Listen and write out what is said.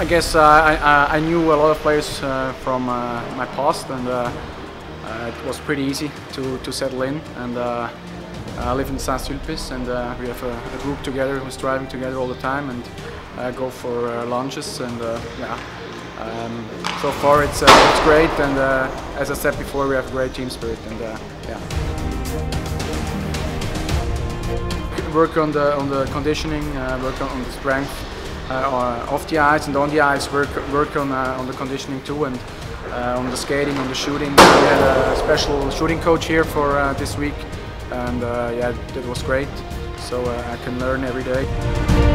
I guess uh, I, I knew a lot of players uh, from uh, my past, and uh, uh, it was pretty easy to, to settle in. And I live in Saint Sulpice, and we have a, a, group together who's driving together all the time and go for lunches. And yeah, um, so far it's it's great. And as I said before, we have a great team spirit. And yeah. Work on the on the conditioning, uh, work on, on the strength uh, off the ice and on the ice. Work work on uh, on the conditioning too, and uh, on the skating, on the shooting. We had a special shooting coach here for uh, this week, and yeah, that was great. So I can learn every day.